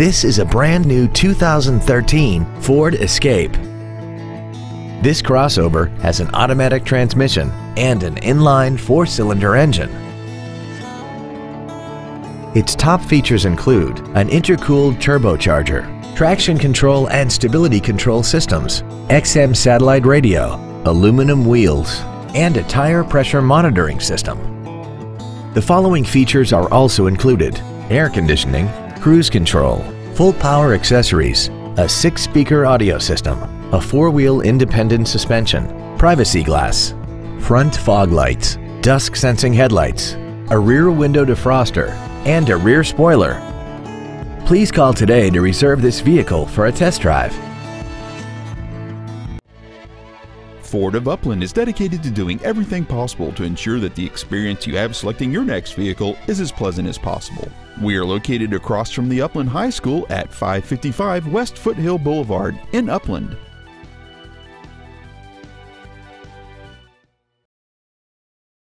This is a brand new 2013 Ford Escape. This crossover has an automatic transmission and an inline four-cylinder engine. Its top features include an intercooled turbocharger, traction control and stability control systems, XM satellite radio, aluminum wheels, and a tire pressure monitoring system. The following features are also included air conditioning, cruise control, full power accessories, a six-speaker audio system, a four-wheel independent suspension, privacy glass, front fog lights, dusk sensing headlights, a rear window defroster, and a rear spoiler. Please call today to reserve this vehicle for a test drive. Ford of Upland is dedicated to doing everything possible to ensure that the experience you have selecting your next vehicle is as pleasant as possible. We are located across from the Upland High School at 555 West Foothill Boulevard in Upland.